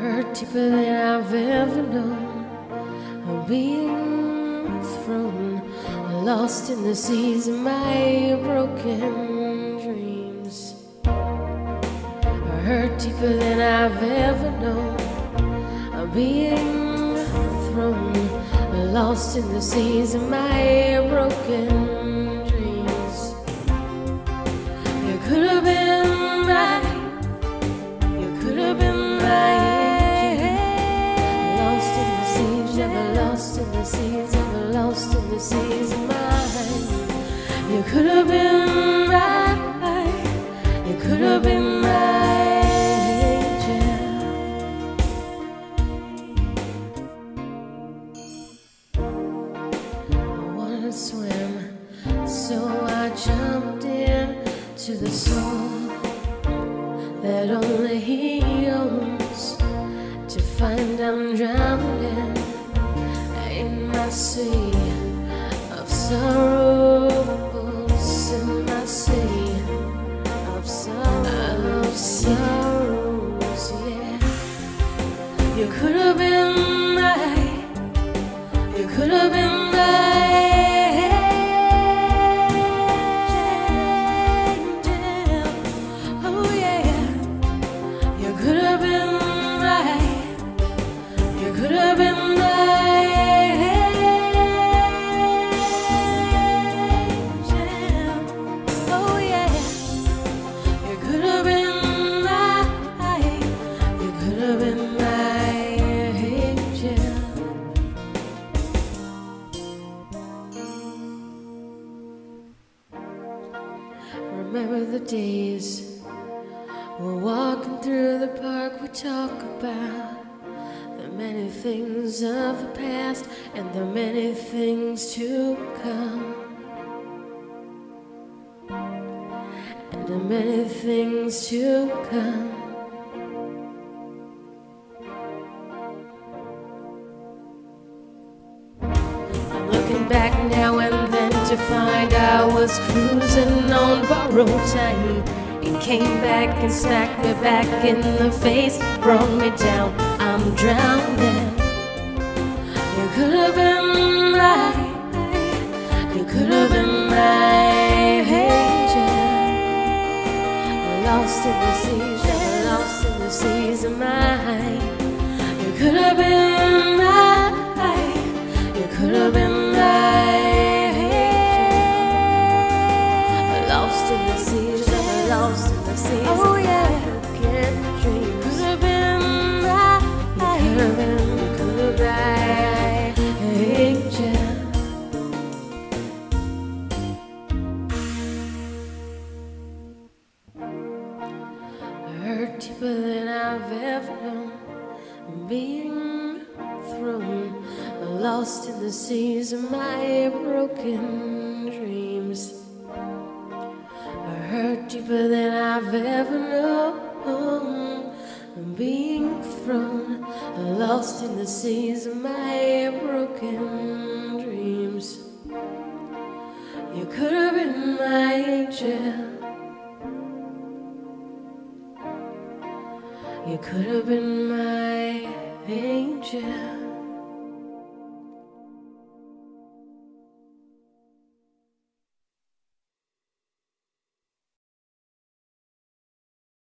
hurt deeper than I've ever known. I'm being thrown, lost in the seas of my broken dreams. I hurt deeper than I've ever known. I'm being thrown, lost in the seas of my broken could have been right. You could have been my angel. I wanted to swim, so I jumped in to the soul that only he owns. To find I'm drowning in my sea of sorrows, could have been mine. You could have been Remember the days we're walking through the park. We talk about the many things of the past and the many things to come. And the many things to come. To find I was cruising on borrowed time. It came back and smacked me back in the face, brought me down. I'm drowning. You could have been mine. You could have been my angel. Lost in the seas, lost in the seas of mine. You could have been Lost in the seas, never lost in the seas. Oh yeah, broken dreams. You could have been my, could have been, could have been my angel. Hurt deeper than I've ever known. Being thrown, lost in the seas of my broken dreams. Hurt deeper than I've ever known. I'm Being thrown, lost in the seas of my broken dreams. You could have been my angel. You could have been my angel.